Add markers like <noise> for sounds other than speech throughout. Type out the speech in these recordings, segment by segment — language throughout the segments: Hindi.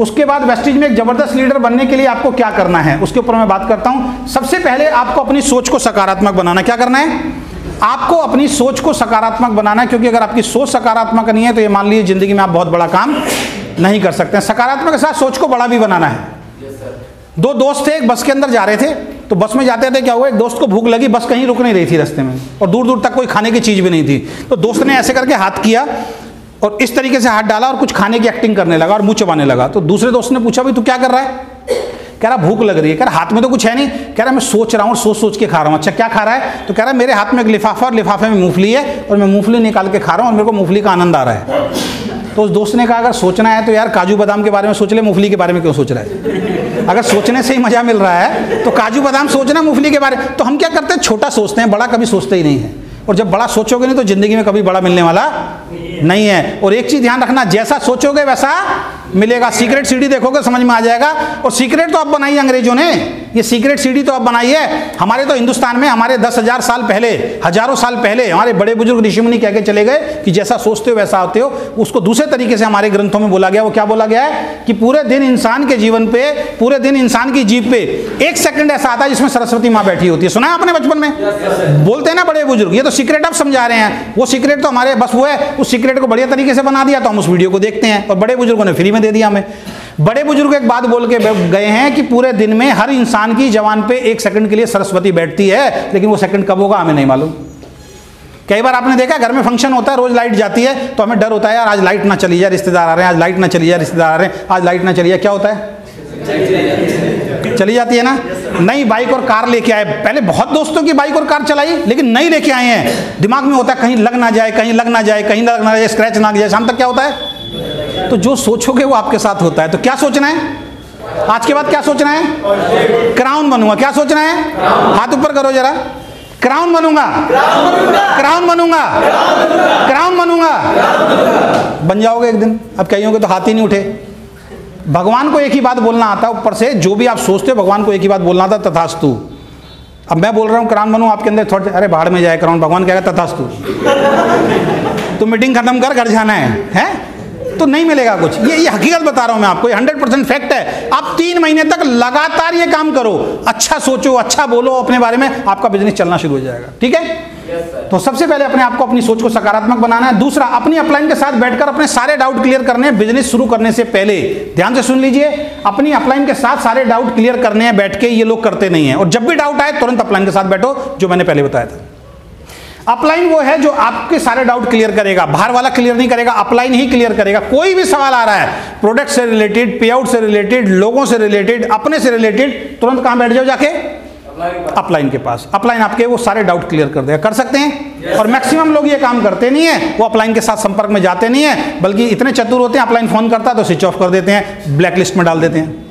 उसके बाद वेस्टिज में एक ज़बरदस्त लीडर बनने के लिए आपको क्या करना है? उसके ऊपर मैं बात करता हूँ। सबसे पहले आपको अपनी सोच को सकारात्मक बनाना क्या करना है? आपको अपनी सोच को सकारात्मक बनाना है, क्योंकि अगर आपकी सोच सकारात्मक नहीं है तो ये मान लीजिए ज़िंदगी में आप बहुत बड़ा काम नहीं कर सकते सकारात्मक के साथ सोच को बड़ा भी बनाना है। दो दोस्त थे, एक बस के अंदर जा रहे थे तो बस में जाते थे, क्या हुआ? एक दोस्त को भूख लगी, बस कहीं रुक नहीं रही थी रास्ते में, और दूर दूर तक कोई खाने की चीज़ भी नहीं थी। तो दोस्त ने ऐसे करके हाथ किया और इस तरीके से हाथ डाला और कुछ खाने की एक्टिंग करने लगा और मुँह चबाने लगा। तो दूसरे दोस्त ने पूछा, भाई, तू क्या कर रहा है? कह रहा, भूख लग रही है। कह रहा, हाथ में तो कुछ है नहीं। कह रहा, मैं सोच रहा हूँ सोच सोच के खा रहा हूँ। अच्छा क्या खा रहा है? तो कह रहा है मेरे हाथ में एक लिफाफा और लिफाफे में मूंगफली है और मैं मूंगफली निकाल के खा रहा हूँ और मेरे को मूंगफली का आनंद आ रहा है। तो उस दोस्त ने कहा, अगर सोचना है तो यार काजू बादाम के बारे में सोच ले, मूंगफली के बारे में क्यों सोच रहा है? अगर सोचने से ही मज़ा मिल रहा है तो काजू बादाम सोचना, मूंगफली के बारे में तो हम क्या करते हैं? छोटा सोचते हैं, बड़ा कभी सोचते ही नहीं है। और जब बड़ा सोचोगे नहीं तो ज़िंदगी में कभी बड़ा मिलने वाला नहीं है। और एक चीज़ ध्यान रखना, जैसा सोचोगे वैसा मिलेगा। सीक्रेट सीडी देखोगे, समझ में आ जाएगा। और सीक्रेट तो अब बनाई अंग्रेज़ों ने। ये सीक्रेट सीडी तो अब बनाई है। हमारे तो हिंदुस्तान में हमारे दस हज़ार साल पहले, हज़ारों साल पहले, हमारे बड़े बुज़ुर्ग ऋषि मुनि कह के चले गए कि जैसा सोचते हो वैसा होते हो। उसको दूसरे तरीके से हमारे ग्रंथों में बोला गया। वो क्या बोला गया है? कि पूरे दिन इंसान के जीवन पे, पूरे दिन इंसान की जीप पे एक सेकंड ऐसा आता है जिसमें सरस्वती माँ बैठी होती है। सुना है आपने बचपन में? बोलते हैं ना बड़े बुज़ुर्ग, ये तो सीक्रेट अब समझा रहे हैं, वो सीक्रेट तो हमारे, बस वो है, उस सीक्रेट को बढ़िया तरीके से बना दिया तो हम उस वीडियो को देखते हैं। और बड़े बुज़ुर्गों ने फ्री में दे दिया हमें। बड़े बुज़ुर्ग एक बात बोल के गए हैं कि पूरे दिन में हर इंसान की जवान पे एक सेकंड के लिए सरस्वती बैठती है, लेकिन वो सेकंड कब होगा हमें नहीं मालूम। कई बार आपने देखा, घर में फ़ंक्शन होता है, रोज लाइट जाती है तो हमें डर होता है, यार, आज लाइट ना चली जाए रिश्तेदार आ रहे हैं, आज लाइट ना चली जाए रिश्तेदार आ रहे हैं, आज लाइट ना चली जाए क्या होता है? चली जाती है ना? नई बाइक और कार लेके आए। पहले बहुत दोस्तों की बाइक और कार चलाई, लेकिन नई लेके आए हैं। दिमाग में होता है, कहीं लग ना जाए, कहीं लग ना जाए, कहीं लग ना जाए स्क्रैच ना जाए। शाम तक क्या होता है? तो जो सोचोगे वो आपके साथ होता है। तो क्या सोचना है? आज के बाद क्या सोचना है? क्राउन बनूँगा। क्या सोचना है? हाथ ऊपर करो जरा। क्राउन बनूँगा। क्राउन बनूँगा। क्राउन बनूँगा। बन जाओगे एक दिन। अब कहीं तो हाथ ही नहीं उठे। भगवान को एक ही बात बोलना आता है ऊपर से जो भी आप सोचते हो, भगवान को एक ही बात बोलना आता, तथास्तु। अब मैं बोल रहा हूँ क्राउन बनू, आपके अंदर थोड़े, अरे बाहर में जाए क्राउन भगवान कह रहे तथास्तु। <laughs> तो मीटिंग खत्म कर, घर जाना है, हैं? तो नहीं मिलेगा कुछ। ये ये हकीकत बता रहा हूँ मैं आपको ये हंड्रेड परसेंट फैक्ट है। आप तीन महीने तक लगातार ये काम करो। अच्छा सोचो अच्छा बोलो अपने बारे में आपका बिज़नेस चलना शुरू हो जाएगा। ठीक है? तो सबसे पहले अपने आप को अपनी सोच को सकारात्मक बनाना है। दूसरा अपनी अपलाइन के साथ बैठकर अपने सारे डाउट क्लियर करने हैं। बिज़नेस शुरू करने से पहले ध्यान से सुन लीजिए अपनी अपलाइन के साथ सारे डाउट क्लियर करने हैं बैठ के ये लोग करते नहीं है। और जब भी डाउट आए तुरंत अपलाइन के साथ बैठो जो मैंने पहले बताया था। अपलाइन वो है जो आपके सारे डाउट क्लियर करेगा बाहर वाला क्लियर नहीं करेगा अपलाइन ही क्लियर करेगा। कोई भी सवाल आ रहा है प्रोडक्ट से रिलेटेड पे आउट से रिलेटेड लोगों से रिलेटेड अपने से रिलेटेड तुरंत कहाँ बैठ जाओ जाके? अपलाइन के पास। अपलाइन आपके वो सारे डाउट क्लियर कर देगा। कर सकते हैं? Yes. और मैक्सिमम लोग ये काम करते नहीं है वो अपलाइन के साथ संपर्क में जाते नहीं है बल्कि इतने चतुर होते हैं अपलाइन फ़ोन करता है तो स्विच ऑफ़ कर देते हैं ब्लैक लिस्ट में डाल देते हैं।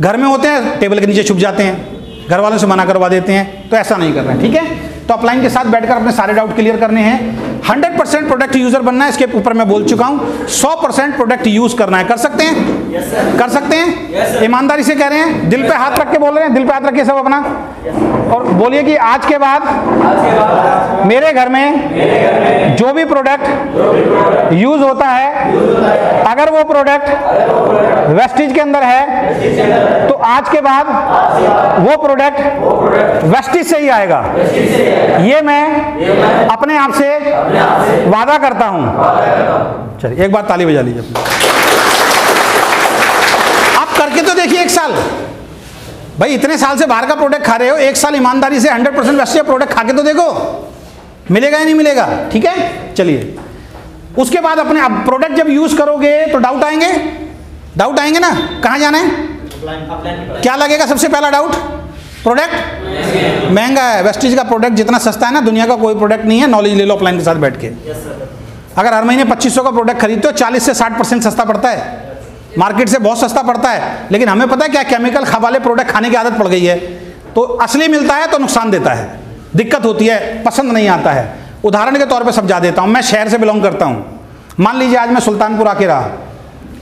घर में होते हैं टेबल के नीचे छुप जाते हैं घर वालों से मना करवा देते हैं तो ऐसा नहीं कर रहे हैं ठीक है? तो अपलाइन के साथ बैठकर अपने सारे डाउट क्लियर करने हैं। 100 परसेंट प्रोडक्ट यूज़र बनना है इसके ऊपर मैं बोल चुका हूँ। 100 परसेंट प्रोडक्ट यूज़ करना है। कर सकते हैं? Yes, कर सकते हैं? Yes, ईमानदारी से कह रहे हैं? दिल yes, पे हाथ रख के बोल रहे हैं? दिल पे हाथ रखिए सब अपना। Yes, और बोलिए कि आज के बाद मेरे घर में जो भी प्रोडक्ट यूज़ होता है अगर वो प्रोडक्ट वेस्टिज के अंदर है तो आज के बाद वो प्रोडक्ट वेस्टिज से ही आएगा। ये मैं अपने आप से वादा करता हूँ। चलिए एक बार ताली बजा लीजिए आप करके तो देखिए एक साल। भाई इतने साल से बाहर का प्रोडक्ट खा रहे हो एक साल ईमानदारी से 100 परसेंट वैसे प्रोडक्ट खा के तो देखो। मिलेगा या नहीं मिलेगा? ठीक है? चलिए। उसके बाद अपने अब प्रोडक्ट जब यूज़ करोगे तो डाउट आएँगे? डाउट आएँगे ना? कहाँ जाना है? क्या लगेगा सबसे पहला डाउट प्रोडक्ट महँगा है। वेस्टिज का प्रोडक्ट जितना सस्ता है ना दुनिया का कोई प्रोडक्ट नहीं है नॉलेज ले लो ऑफलाइन के साथ बैठ के। अगर हर महीने 2500 का प्रोडक्ट खरीदते हो 40 से 60 परसेंट सस्ता पड़ता है। मार्केट से बहुत सस्ता पड़ता है। लेकिन हमें पता है क्या केमिकल वाले प्रोडक्ट खाने की आदत पड़ गई है। तो असली मिलता है तो नुकसान देता है। दिक्कत होती है पसंद नहीं आता है। उदाहरण के तौर पर समझा देता हूँ। मैं शहर से बिलोंग करता हूँ। मान लीजिए आज मैं सुल्तानपुर आके रहा।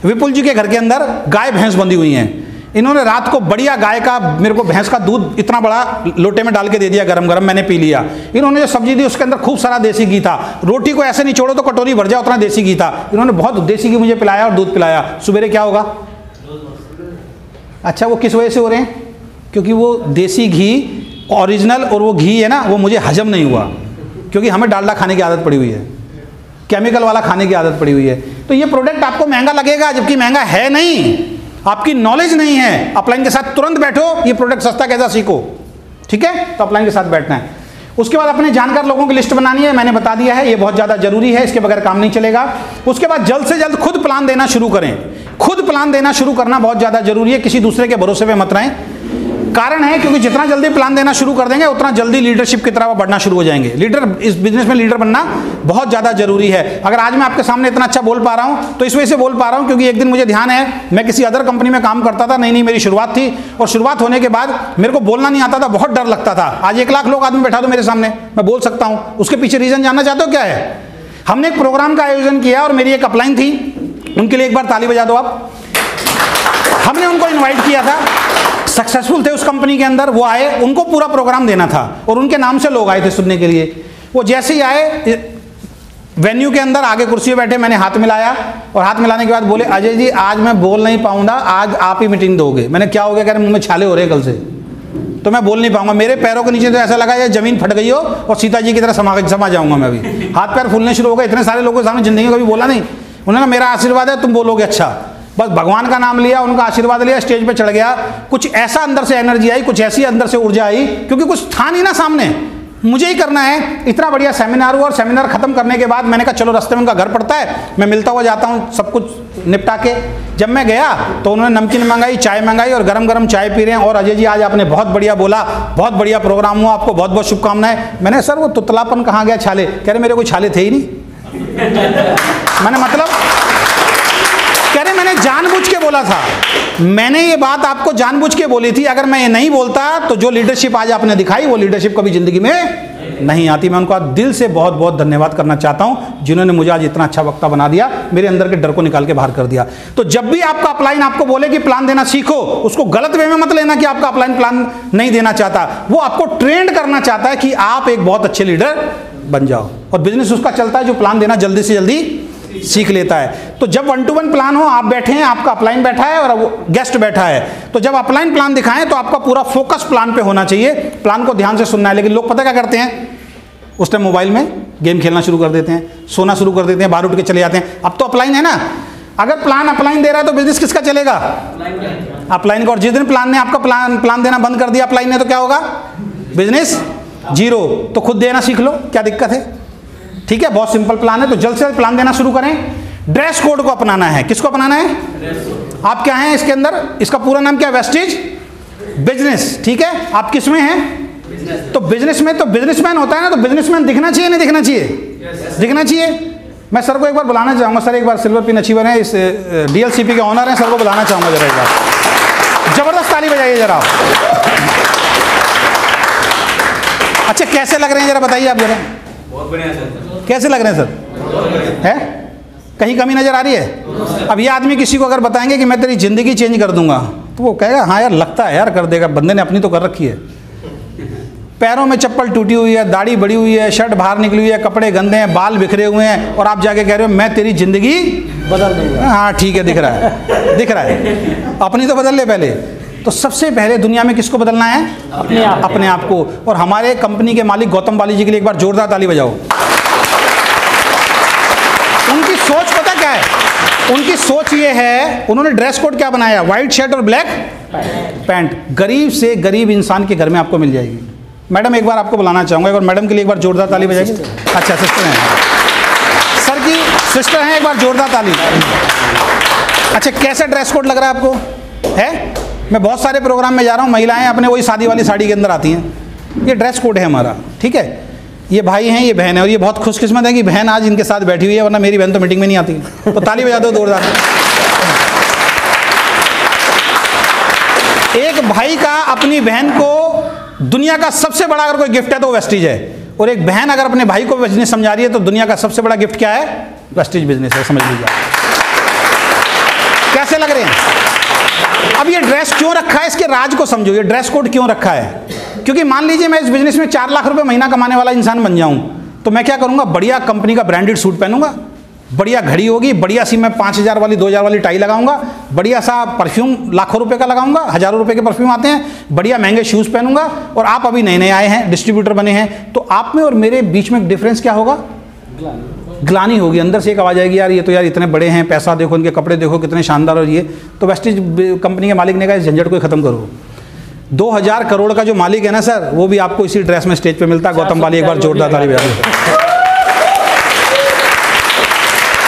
विपुल जी के घर के अंदर गाय भैंस बंधी हुई हैं। इन्होंने रात को बढ़िया गाय का, मेरे को भैंस का दूध इतना बड़ा लोटे में डाल के दे दिया गरम गरम मैंने पी लिया। इन्होंने जो सब्ज़ी दी, उसके अंदर खूब सारा देसी घी था। रोटी को ऐसे नहीं छोड़ो तो कटोरी भर जाए, उतना देसी घी था। इन्होंने बहुत देसी घी मुझे पिलाया और दूध पिलाया। सुबेरे क्या होगा? अच्छा वो किस वजह से हो रहे हैं? क्योंकि वो देसी घी ओरिजिनल और वो घी है ना, वो मुझे हजम नहीं हुआ। क्योंकि हमें डालडा खाने की आदत पड़ी हुई है। केमिकल वाला खाने की आदत पड़ी हुई है। तो ये प्रोडक्ट आपको महँगा लगेगा, जबकि महँगा है नहीं। आपकी नॉलेज नहीं है अपलाइन के साथ तुरंत बैठो, ये प्रोडक्ट सस्ता कैसा सीखो? ठीक है? तो अपलाइन के साथ बैठना है। उसके बाद अपने जानकार लोगों की लिस्ट बनानी है, मैंने बता दिया है, ये बहुत ज़्यादा ज़रूरी है, इसके बगैर काम नहीं चलेगा। उसके बाद जल्द से जल्द खुद प्लान देना शुरू करें। खुद प्लान देना शुरू करना बहुत ज़्यादा ज़रूरी है, किसी दूसरे के भरोसे पे मत रहें। कारण है क्योंकि जितना जल्दी प्लान देना शुरू कर देंगे, उतना जल्दी लीडरशिप की तरफ़ बढ़ना शुरू हो जाएँगे। लीडर इस बिज़नेस में लीडर बनना बहुत ज़्यादा ज़रूरी है। अगर आज मैं आपके सामने इतना अच्छा बोल पा रहा हूँ तो इस वजह से बोल पा रहा हूँ क्योंकि एक दिन मुझे ध्यान है, मैं किसी अदर कंपनी में काम करता था नहीं नहीं मेरी शुरुआत थी, और शुरुआत होने के बाद मेरे को बोलना नहीं आता था, बहुत डर लगता था। आज एक लाख लोग आदमी बैठा दो मेरे सामने, मैं बोल सकता हूँ। उसके पीछे रीजन जानना चाहते हो क्या है? हमने एक प्रोग्राम का आयोजन किया और मेरी एक अपलाइन थी। उनके लिए एक बार ताली बजा दो आप। हमने उनको इनवाइट किया था। सक्सेसफुल थे उस कंपनी के अंदर, वो आए, उनको पूरा प्रोग्राम देना था और उनके नाम से लोग आए थे सुनने के लिए। वो जैसे ही आए वेन्यू के अंदर आगे कुर्सी पे बैठे, मैंने हाथ मिलाया और हाथ मिलाने के बाद बोले, अजय जी, आज मैं बोल नहीं पाऊँगा, आज आप ही मीटिंग दोगे। मैंने, क्या हो गया? कह रहे, मुँह में छाले हो रहे कल से। तो मैं बोल नहीं पाऊँगा। मेरे पैरों के नीचे तो ऐसा लगा, ये ज़मीन फट गई हो और सीता जी की तरह समा समा जाऊँगा मैं अभी। हाथ पैर फूलने शुरू हो गए, इतने सारे लोगों के सामने ज़िंदगी में कभी बोला नहीं। उन्होंने मेरा आशीर्वाद है, तुम बोलोगे अच्छा। बस भगवान का नाम लिया, उनका आशीर्वाद लिया, स्टेज पे चढ़ गया। कुछ ऐसा अंदर से एनर्जी आई, कुछ ऐसी अंदर से ऊर्जा आई, क्योंकि कुछ था नहीं ना सामने। मुझे ही करना है। इतना बढ़िया सेमिनार हुआ और सेमिनार खत्म करने के बाद मैंने कहा, चलो, रास्ते में उनका घर पड़ता है, मैं मिलता हुआ जाता हूँ, सब कुछ निपटा के। जब मैं गया तो उन्होंने नमकीन मंगाई, चाय मंगाई और गरम गरम चाय पी रहे हैं। और अजय जी, आज आपने बहुत बढ़िया बोला, बहुत बढ़िया प्रोग्राम हुआ, आपको बहुत बहुत शुभकामनाएँ। मैंने सर, वो तुतलापन कहाँ गया छाले? कह रहे, मेरे कोई छाले थे ही नहीं। मैंने मतलब मैंने जानबूझ के बोला था। मैंने ये बात आपको जानबूझ के बोली थी। अगर मैं ये नहीं बोलता तो जो लीडरशिप आज आपने दिखाई, वो लीडरशिप कभी ज़िंदगी में नहीं आती। मैं उनको दिल से बहुत बहुत धन्यवाद करना चाहता हूँ, जिन्होंने मुझे आज इतना अच्छा वक्ता बना दिया, मेरे अंदर के डर को निकाल के बाहर कर दिया। तो जब भी आपका अपलाइन आपको बोले कि प्लान देना सीखो, उसको गलत वे में मत लेना कि आपका अपलाइन प्लान नहीं देना चाहता। वो आपको ट्रेंड करना चाहता है कि आप एक बहुत अच्छे लीडर बन जाओ। और बिज़नेस उसका चलता है, जो प्लान देना जल्दी से जल्दी सीख लेता है। तो जब वन टू वन प्लान हो, आप बैठे हैं, आपका अपलाइन बैठा है और गेस्ट बैठा है। तो जब अपलाइन प्लान दिखाएँ तो आपका पूरा फोकस प्लान पे होना चाहिए। प्लान को ध्यान से सुनना है, लेकिन लोग पता क्या करते हैं? उस टाइम मोबाइल में गेम खेलना शुरू कर देते हैं, सोना शुरू कर देते हैं, बाहर उठ के चले जाते हैं। अब तो अपलाइन है ना। अगर प्लान अपलाइन दे रहा है तो बिज़नेस किसका चलेगा? अपलाइन का। और जिस दिन प्लान ने आपका प्लान प्लान देना बंद कर दिया अपलाइन ने तो क्या होगा? बिज़नेस ज़ीरो तो खुद देना सीख लो। क्या दिक्कत है? ठीक है, बहुत सिंपल प्लान है तो जल्द से जल्द प्लान देना शुरू करें। ड्रेस कोड को अपनाना है। किसको अपनाना है? आप क्या हैं इसके अंदर? इसका पूरा नाम क्या है? वेस्टेज बिज़नेस ठीक है? आप किसमें हैं? तो बिज़नेस में तो बिजनेसमैन होता है ना तो बिजनेसमैन दिखना चाहिए, नहीं दिखना चाहिए? दिखना चाहिए। मैं सर को एक बार बुलाना चाहूँगा। सर, एक बार सिल्वर पिन अचीवर है, इस डीएलसीपी के ऑनर हैं। सर को बुलाना चाहूँगा जरा एक बार। ज़बरदस्त ताली बजाइए जरा। अच्छा कैसे लग रहे हैं जरा बताइए आप जरा। बहुत बढ़िया सर। कैसे लग रहे हैं सर? है? कहीं कमी नज़र आ रही है? अब ये आदमी किसी को अगर बताएँगे कि मैं तेरी ज़िंदगी चेंज कर दूँगा तो वो कहेगा हाँ यार लगता है यार कर देगा। बंदे ने अपनी तो कर रखी है। पैरों में चप्पल टूटी हुई है दाढ़ी बड़ी हुई है शर्ट बाहर निकली हुई है कपड़े गंदे हैं बाल बिखरे हुए हैं और आप जाके कह रहे हो मैं तेरी ज़िंदगी बदल दूँगा। हाँ ठीक है दिख रहा है। दिख रहा है। अपनी तो बदल ले पहले। तो सबसे पहले दुनिया में किसको बदलना है? अपने आप अपने आप को। और हमारे कंपनी के मालिक गौतम बाली जी के लिए एक बार जोरदार ताली बजाओ। उनकी सोच पता क्या है? उनकी सोच ये है उन्होंने ड्रेस कोड क्या बनाया? व्हाइट शर्ट और ब्लैक पैंट गरीब से गरीब इंसान के घर में आपको मिल जाएगी। मैडम एक बार आपको बुलाना चाहूँगा। एक बार मैडम के लिए एक बार जोरदार ताली बजाएगी। अच्छा सिस्टर हैं। सर की सिस्टर हैं एक बार जोरदार ताली। अच्छा कैसा ड्रेस कोड लग रहा है आपको? है? मैं बहुत सारे प्रोग्राम में जा रहा हूँ, महिलाएँ अपने वही शादी वाली साड़ी के अंदर आती हैं। ये ड्रेस कोड है हमारा, ठीक है? ये भाई हैं, ये बहन है और ये बहुत खुशकिस्मत है कि बहन आज इनके साथ बैठी हुई है, वरना मेरी बहन तो मीटिंग में नहीं आती। तो ताली बजा दो जोरदार एक भाई का अपनी बहन को दुनिया का सबसे बड़ा अगर कोई गिफ्ट है तो वेस्टिज है। और एक बहन अगर अपने भाई को बिज़नेस समझा रही है तो दुनिया का सबसे बड़ा गिफ्ट क्या है? वेस्टिज बिज़नेस है, समझ लीजिए कैसे लग रहे हैं? अब ये ड्रेस क्यों रखा है? इसके राज को समझो, ये ड्रेस कोड क्यों रखा है? क्योंकि मान लीजिए मैं इस बिज़नेस में चार लाख रुपए महीना कमाने वाला इंसान बन जाऊँ तो मैं क्या करूँगा? बढ़िया कंपनी का ब्रांडेड सूट पहनूँगा, बढ़िया घड़ी होगी, बढ़िया सी मैं पाँच हज़ार वाली, दो हज़ार वाली टाई लगाऊँगा, बढ़िया सा परफ्यूम लाखों रुपए का लगाऊँगा, हज़ारों रुपए के परफ्यूम आते हैं, बढ़िया महँगे शूज़ पहनूँगा, और आप अभी नए नए आए हैं डिस्ट्रीब्यूटर बने हैं तो आप में और मेरे बीच में डिफरेंस क्या होगा? ग्लानी होगी अंदर से एक आवाज़ आएगी यार ये तो यार इतने बड़े हैं पैसा देखो इनके कपड़े देखो कितने शानदार और ये। तो वेस्टेज कंपनी के मालिक ने कहा इस झंझट को ख़त्म करो। दो हज़ार करोड़ का जो मालिक है ना सर वो भी आपको इसी ड्रेस में स्टेज पे मिलता है गौतम बाली एक बार जोरदार ताली बजा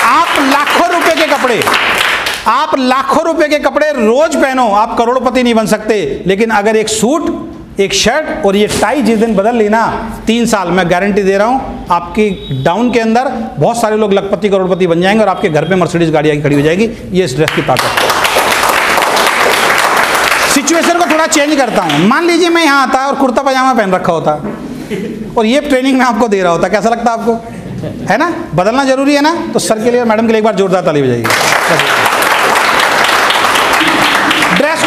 आप लाखों रुपए के कपड़े आप लाखों रुपए के कपड़े रोज पहनो आप करोड़पति नहीं बन सकते लेकिन अगर एक सूट एक शर्ट और ये टाई जिस दिन बदल ली ना, तीन साल, मैं गारंटी दे रहा हूँ, आपकी डाउन के अंदर बहुत सारे लोग लखपति, करोड़पति बन जाएँगे और आपके घर पे मर्सिडीज गाड़ी आगे खड़ी हो जाएगी। ये इस ड्रेस की ताकत है। सिचुएशन को थोड़ा चेंज करता हूँ। मान लीजिए मैं यहाँ आता और कुर्ता पजामा पहन रखा होता और ये ट्रेनिंग मैं आपको दे रहा होता, कैसा लगता आपको? है ना? बदलना ज़रूरी है ना? तो सर के लिए मैडम के लिए एक बार जोरदार ताली बजाइए।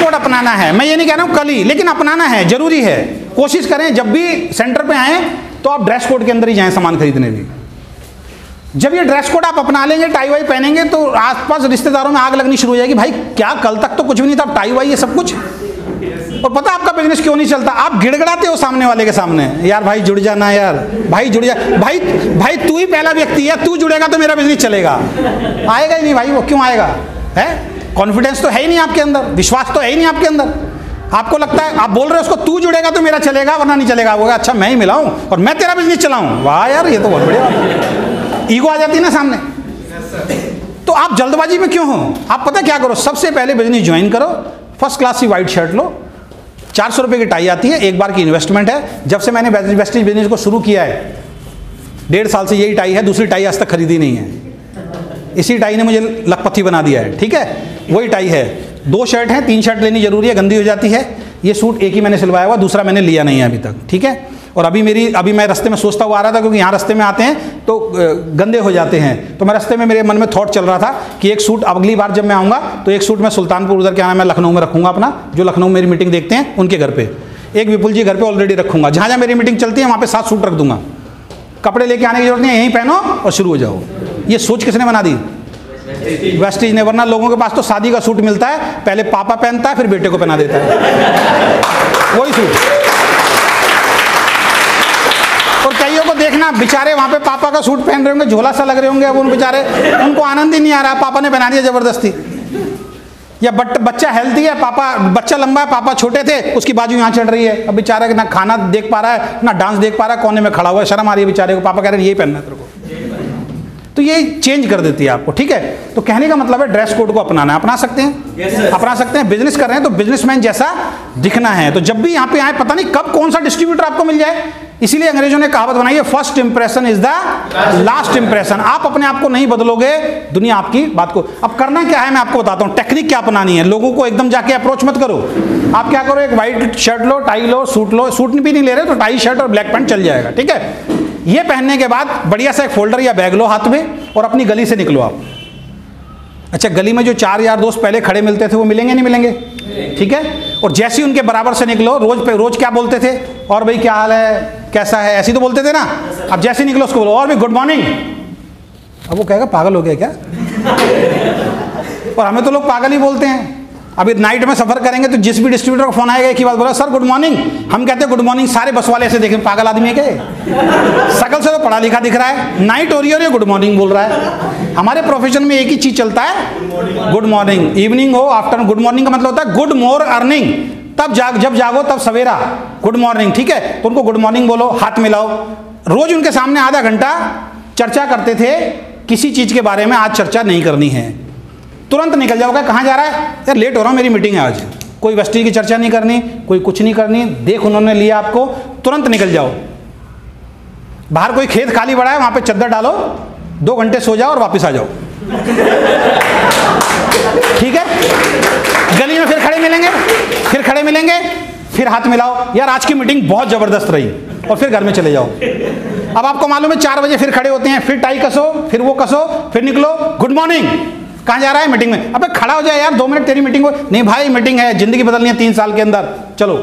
कोड अपनाना है। मैं ये नहीं कह रहा हूँ कल ही, लेकिन अपनाना है, ज़रूरी है। कोशिश करें, जब भी सेंटर पे आए तो आप ड्रेस कोड के अंदर ही जाएँ सामान खरीदने भी। जब ये ड्रेस कोड आप अपना लेंगे टाई वाई पहनेंगे तो आसपास रिश्तेदारों में आग लगनी शुरू हो जाएगी, भाई, क्या कल तक तो कुछ भी नहीं था टाई वाई ये सब कुछ? और पता आपका बिज़नेस क्यों नहीं चलता? आप गिड़गड़ाते हो सामने वाले के सामने। यार, भाई, जुड़ जाना यार, भाई, जुड़ जा भाई भाई, तू ही पहला व्यक्ति है, तू जुड़ेगा तो मेरा बिज़नेस चलेगा। आएगा ही नहीं भाई, वो क्यों आएगा? है? कॉन्फिडेंस तो है ही नहीं आपके अंदर, विश्वास तो है ही नहीं आपके अंदर। आपको लगता है, आप बोल रहे हो, उसको तू जुड़ेगा तो मेरा चलेगा, वरना नहीं चलेगा। वो अच्छा मैं ही मिलाऊं और मैं तेरा बिज़नेस चलाऊं। वाह यार, ये तो बहुत बढ़िया ईगो आ जाती है ना सामने। तो आप जल्दबाजी में क्यों हो? आप पता क्या करो? सबसे पहले बिज़नेस ज्वाइन करो। फ़र्स्ट क्लास की व्हाइट शर्ट लो। चार सौ रुपये की टाई आती है, एक बार की इन्वेस्टमेंट है। जब से मैंने वेस्टेज बिज़नेस को शुरू किया है, डेढ़ साल से यही टाई है, दूसरी टाई आज तक खरीदी नहीं है। इसी टाई ने मुझे लखपति बना दिया है, ठीक है? वही टाई है। दो शर्ट हैं, तीन शर्ट लेनी ज़रूरी है, गंदी हो जाती है। ये सूट एक ही मैंने सिलवाया हुआ, दूसरा मैंने लिया नहीं है अभी तक, ठीक है? और अभी मेरी, अभी मैं रास्ते में सोचता हुआ आ रहा था, क्योंकि यहाँ रास्ते में आते हैं तो गंदे हो जाते हैं। तो मैं रास्ते में, मेरे मन में थॉट चल रहा था कि एक सूट, अगली बार जब मैं आऊँगा तो एक सूट मैं सुल्तानपुर उधर के आना मैं लखनऊ में रखूँगा अपना, जो लखनऊ मेरी मीटिंग देखते हैं, उनके घर पर एक विपुल जी घर पर ऑलरेडी रखूँगा। जहाँ जहाँ मेरी मीटिंग चलती है, वहाँ पर सात सूट रख दूँगा। कपड़े लेके आने की ज़रूरत नहीं है, यहीं पहनो और शुरू हो जाओ। ये सोच किसने बना दी? वेस्टिज ने, वरना लोगों के पास तो शादी का सूट मिलता है, पहले पापा पहनता है, फिर बेटे को पहना देता है। वही सूट और कईयों को देखना, बेचारे वहाँ पे पापा का सूट पहन रहे होंगे, झोला सा लग रहे होंगे अब उन बेचारे। उनको आनंद ही नहीं आ रहा, पापा ने पहना दिया ज़बरदस्ती। या बट, बच्चा हेल्थी है, पापा, बच्चा लंबा है, पापा छोटे थे, उसकी बाजू यहाँ चढ़ रही है। अब बेचारा ना खाना देख पा रहा है, ना डांस देख पा रहा है, कोने में खड़ा हुआ है, शर्म आ रही है बेचारे को। पापा कह रहे हैं, यही पहनना तेरे को। तो ये चेंज कर देती है आपको ठीक है? तो कहने का मतलब है ड्रेस कोड को अपनाना है अपना सकते हैं? Yes, अपना सकते हैं बिज़नेस कर रहे हैं तो बिजनेसमैन जैसा दिखना है। तो जब भी यहाँ पे आए पता नहीं कब कौन सा डिस्ट्रीब्यूटर आपको मिल जाए? इसीलिए अंग्रेज़ों ने कहावत बनाई है first impression is the last impression आप अपने आप को नहीं बदलोगे दुनिया आपकी बात को। अब करना क्या है मैं आपको बताता हूँ टेक्निक क्या अपनानी है। लोगों को एकदम जाके अप्रोच मत करो। आप क्या करो एक व्हाइट शर्ट लो टाई लो सूट लो सूट भी नहीं ले रहे तो टाई शर्ट और ब्लैक पैंट चल जाएगा ठीक है? ये पहनने के बाद बढ़िया सा एक फोल्डर या बैग लो हाथ में और अपनी गली से निकलो आप। अच्छा गली में जो चार यार दोस्त पहले खड़े मिलते थे वो मिलेंगे नहीं मिलेंगे। ठीक है? और जैसे ही उनके बराबर से निकलो रोज पे रोज क्या बोलते थे? और भाई क्या हाल है? कैसा है? ऐसी तो बोलते थे ना। अब जैसे निकलो उसको बोलो, और भी गुड मॉर्निंग अब वो कहेगा, पागल हो गया क्या? और हमें तो लोग पागल ही बोलते हैं। अभी नाइट में सफ़र करेंगे तो जिस भी डिस्ट्रीब्यूटर का फ़ोन आएगा, एक ही बात बोला सर गुड मॉर्निंग हम कहते हैं गुड मॉर्निंग सारे बस वाले ऐसे देखें, पागल आदमी है क्या सकल से तो पढ़ा लिखा दिख रहा है। नाइट हो रही है गुड मॉर्निंग बोल रहा है। हमारे प्रोफेशन में एक ही चीज़ चलता है। गुड मॉर्निंग इवनिंग हो आफ्टर गुड मॉर्निंग का मतलब होता है गुड मोर अर्निंग तब जाग, जब जागो, तब सवेरा। गुड मॉर्निंग ठीक है? तो उनको गुड मॉर्निंग बोलो, हाथ मिलाओ। रोज उनके सामने आधा घंटा चर्चा करते थे, किसी चीज़ के बारे में आज चर्चा नहीं करनी है। तुरंत निकल जाओगे कहाँ जा रहा है? यार लेट हो रहा हूँ, मेरी मीटिंग है आज। कोई वस्ती की चर्चा नहीं करनी, कोई कुछ नहीं करनी। देख, उन्होंने लिया आपको, तुरंत निकल जाओ। बाहर कोई खेत खाली पड़ा है, वहाँ पे चद्दर डालो, दो घंटे सो जाओ और वापस आ जाओ। <laughs> ठीक है? गली में फिर खड़े मिलेंगे, फिर खड़े मिलेंगे, फिर हाथ मिलाओ। यार, आज की मीटिंग बहुत ज़बरदस्त रही और फिर घर में चले जाओ। अब आपको मालूम है, चार बजे फिर खड़े होते हैं, फिर टाई कसो, फिर वो कसो, फिर निकलो। गुड मॉर्निंग कहाँ जा रहा है मीटिंग में? अबे, खड़ा हो जाए यार, दो मिनट तेरी मीटिंग हो। नहीं भाई, मीटिंग है, ज़िंदगी बदलनी है तीन साल के अंदर। चलो।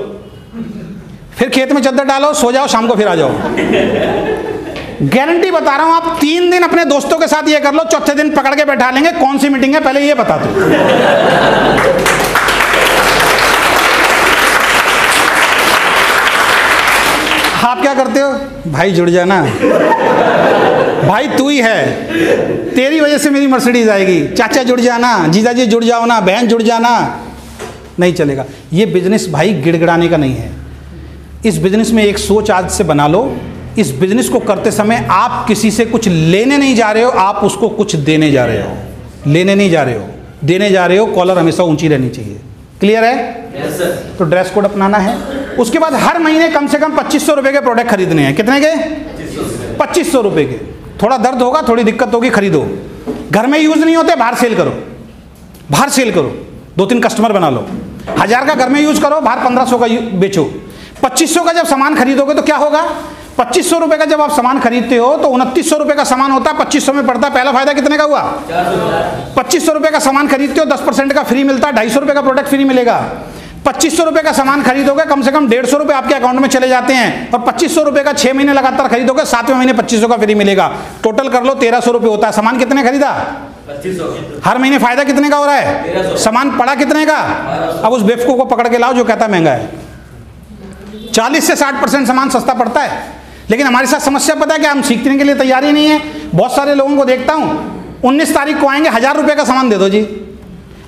फिर खेत में चद्दर डालो, सो जाओ, शाम को फिर आ जाओ। गारंटी बता रहा हूँ, आप तीन दिन अपने दोस्तों के साथ ये कर लो, चौथे दिन पकड़ के बैठा लेंगे, कौन सी मीटिंग है, पहले ये बता दो। आप क्या करते हो? भाई जुड़ जाना भाई तू ही है। तेरी वजह से मेरी मर्सिडीज आएगी। चाचा जुड़ जाना जीजा जी जुड़ जाओ ना, बहन जुड़ जाना नहीं चलेगा। ये बिज़नेस भाई गिड़गिड़ाने का नहीं है। इस बिज़नेस में एक सोच आज से बना लो इस बिज़नेस को करते समय आप किसी से कुछ लेने नहीं जा रहे हो आप उसको कुछ देने जा रहे हो। लेने नहीं जा रहे हो। देने जा रहे हो कॉलर हमेशा ऊँची रहनी चाहिए। क्लियर है? Yes, तो ड्रेस कोड अपनाना है। उसके बाद हर महीने कम से कम पच्चीस सौ रुपए के प्रोडक्ट खरीदने हैं। कितने के? पच्चीस सौ रुपए के। थोड़ा दर्द होगा थोड़ी दिक्कत होगी खरीदो। घर में यूज़ नहीं होते बाहर सेल करो। बाहर सेल करो। दो तीन कस्टमर बना लो। हज़ार का घर में यूज़ करो बाहर पंद्रह सौ का बेचो। पच्चीस सौ का जब सामान खरीदोगे तो क्या होगा? पच्चीस सौ रुपए का जब आप सामान खरीदते हो तो उनतीस सौ रुपए का सामान होता है पच्चीस सौ में पड़ता है। पहला फ़ायदा कितने का हुआ? पच्चीस सौ रुपए का सामान खरीदते हो दस परसेंट का फ्री मिलता है ढाई सौ रुपए का प्रोडक्ट फ्री मिलेगा। पच्चीस सौ रुपए का सामान खरीदोगे कम से कम डेढ़ सौ रुपए आपके अकाउंट में चले जाते हैं और पच्चीस सौ रुपए का छह महीने लगातार खरीदोगे सातवें महीने पच्चीस सौ का फ्री मिलेगा। टोटल कर लो तेरह सौ रुपए होता है। सामान कितने खरीदा? हर महीने फ़ायदा कितने का हो रहा है? सामान पड़ा कितने का? अब उस बेफकू को पकड़ के लाओ जो कहता महँगा है। चालीस से साठ परसेंट सामान सस्ता पड़ता है। लेकिन हमारे साथ समस्या पता है कि हम सीखने के लिए तैयारी नहीं है। बहुत सारे लोगों को देखता हूँ। उन्नीस तारीख को आएँगे, हज़ार रुपए का सामान दे दो जी।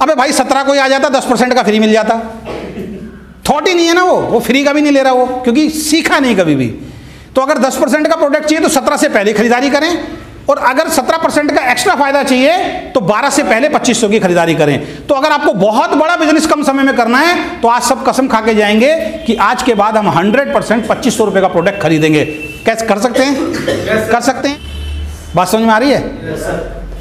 अबे भाई, सत्रह को ही आ जाता, दस परसेंट का फ्री मिल जाता। थॉट ही नहीं है ना वो। वो फ्री का भी नहीं ले रहा वो, क्योंकि सीखा नहीं कभी भी। तो अगर दस परसेंट का प्रोडक्ट चाहिए तो सत्रह से पहले खरीदारी करें। और अगर 17 परसेंट का एक्स्ट्रा फ़ायदा चाहिए तो 12 से पहले 2500 की खरीदारी करें। तो अगर आपको बहुत बड़ा बिज़नेस कम समय में करना है तो आज सब कसम खा के जाएँगे कि आज के बाद हम 100 परसेंट पच्चीस का प्रोडक्ट खरीदेंगे। कैसे कर सकते हैं? कर सकते हैं? बात समझ में आ रही है?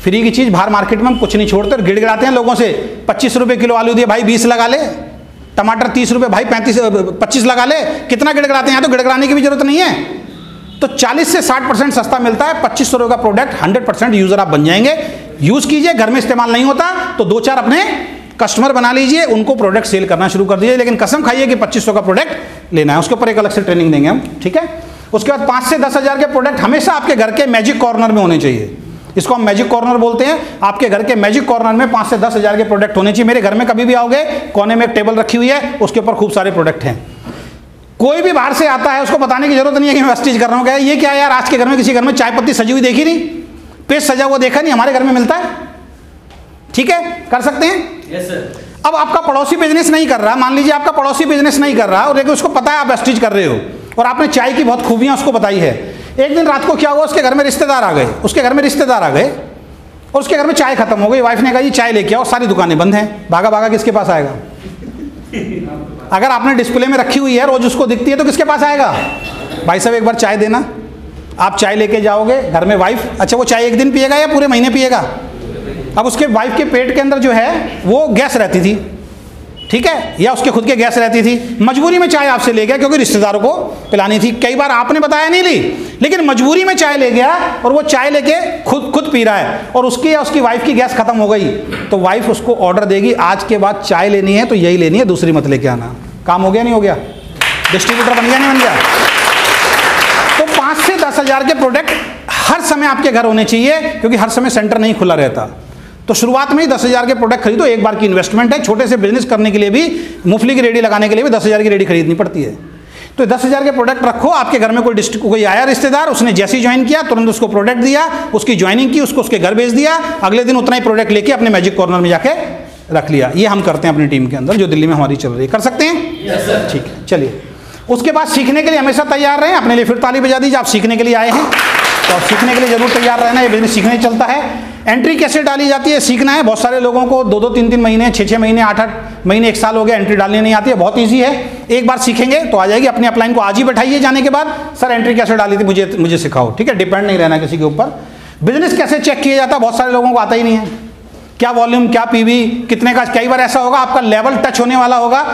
फ्री की चीज़ बाहर मार्केट में हम कुछ नहीं छोड़ते और गिड़गिड़ाते हैं लोगों से। पच्चीस रुपए किलो आलू दिए, भाई बीस लगा ले। टमाटर तीस रुपए, भाई पैंतीस पच्चीस लगा ले। कितना गिड़गिड़ाते हैं यहाँ तो गिड़गिड़ाने की भी ज़रूरत नहीं है। तो 40 से 60 परसेंट सस्ता मिलता है। पच्चीस सौ का प्रोडक्ट 100 परसेंट यूज़र आप बन जाएँगे। यूज़ कीजिए, घर में इस्तेमाल नहीं होता तो दो चार अपने कस्टमर बना लीजिए, उनको प्रोडक्ट सेल करना शुरू कर दीजिए। लेकिन कसम खाइए कि पच्चीस का प्रोडक्ट लेना है। उसके ऊपर एक अलग से ट्रेनिंग देंगे हम, ठीक है? उसके बाद पाँच से दस हज़ार के प्रोडक्ट हमेशा आपके घर के मैजिक कॉर्नर में होने चाहिए। इसको हम मैजिक कॉर्नर बोलते हैं। आपके घर के मैजिक कॉर्नर में पाँच से दस हज़ार के प्रोडक्ट होने चाहिए। मेरे घर में कभी भी आओगे कोने में एक टेबल रखी हुई है उसके ऊपर खूब सारे प्रोडक्ट हैं। कोई भी बाहर से आता है उसको बताने की ज़रूरत नहीं है कि मैं वेस्टेज कर रहा हूँ। क्या ये क्या यार आज के घर में किसी घर में चाय पत्ती सजी हुई देखी नहीं? पेस्ट सजा हुआ देखा नहीं? हमारे घर में मिलता है? ठीक है? कर सकते हैं? Yes, अब आपका पड़ोसी बिज़नेस नहीं कर रहा। मान लीजिए आपका पड़ोसी बिज़नेस नहीं कर रहा और लेकिन उसको पता है आप वेस्टेज कर रहे हो। और आपने चाय की बहुत खूबियाँ उसको बताई है। एक दिन रात को क्या हुआ? उसके घर में रिश्तेदार आ गए। उसके घर में रिश्तेदार आ गए और उसके घर में चाय खत्म हो गई। वाइफ ने कहा जी चाय लेके आओ, सारी दुकानें बंद हैं। भागा भागा किसके पास आएगा? अगर आपने डिस्प्ले में रखी हुई है, रोज उसको दिखती है तो किसके पास आएगा? भाई साहब, एक बार चाय देना। आप चाय लेके जाओगे, घर में वाइफ अच्छा वो चाय एक दिन पिएगा या पूरे महीने पिएगा? अब उसके वाइफ के पेट के अंदर जो है, वो गैस रहती थी। ठीक है? या उसके खुद के गैस रहती थी। मजबूरी में चाय आपसे ले गया क्योंकि रिश्तेदारों को पिलानी थी। कई बार आपने बताया नहीं ली, लेकिन मजबूरी में चाय ले गया और वो चाय लेके खुद खुद पी रहा है और उसकी या उसकी वाइफ की गैस खत्म हो गई तो वाइफ उसको ऑर्डर देगी, आज के बाद चाय लेनी है तो यही लेनी है, दूसरी मत लेके आना। काम हो गया, नहीं हो गया? डिस्ट्रीब्यूटर बन गया, नहीं बन गया? तो पाँच से दस हज़ार के प्रोडक्ट हर समय आपके घर होने चाहिए, क्योंकि हर समय सेंटर नहीं खुला रहता। तो शुरुआत में ही दस हज़ार के प्रोडक्ट खरीदो एक बार की इन्वेस्टमेंट है छोटे से बिज़नेस करने के लिए भी मुफली की रेडी लगाने के लिए भी दस हज़ार की रेडी खरीदनी पड़ती है। तो दस हज़ार के प्रोडक्ट रखो आपके घर में कोई डिस्ट्रिक्ट कोई आया रिश्तेदार उसने जैसी ज्वाइन किया तुरंत उसको प्रोडक्ट दिया उसकी ज्वाइनिंग की उसको उसके घर भेज दिया अगले दिन उतना ही प्रोडक्ट लेके अपने मैजिक कॉर्नर में जाके रख लिया। ये हम करते हैं अपनी टीम के अंदर जो दिल्ली में हमारी चल रही है। कर सकते हैं? ठीक है चलिए। उसके बाद सीखने के लिए हमेशा तैयार रहें अपने लिए फिर ताली बजा दीजिए आप सीखने के लिए आए हैं। तो आप सीखने के लिए ज़रूर तैयार रहना ये बिज़नेस सीखने चलता है। एंट्री कैसे डाली जाती है? सीखना है। बहुत सारे लोगों को दो दो तीन तीन महीने छः छः महीने, आठ आठ महीने, एक साल हो गया एंट्री डालनी नहीं आती है। बहुत ईजी है। एक बार सीखेंगे तो आ जाएगी। अपने अपलाइन को आज ही बैठाइए जाने के बाद। सर एंट्री कैसे डाली थी? मुझे मुझे सिखाओ। ठीक है? डिपेंड नहीं रहना किसी के ऊपर। बिज़नेस कैसे चेक किया जाता है? बहुत सारे लोगों को आता ही नहीं है। क्या वॉल्यूम क्या पीवी कितने का? कई बार ऐसा होगा, आपका लेवल टच होने वाला होगा।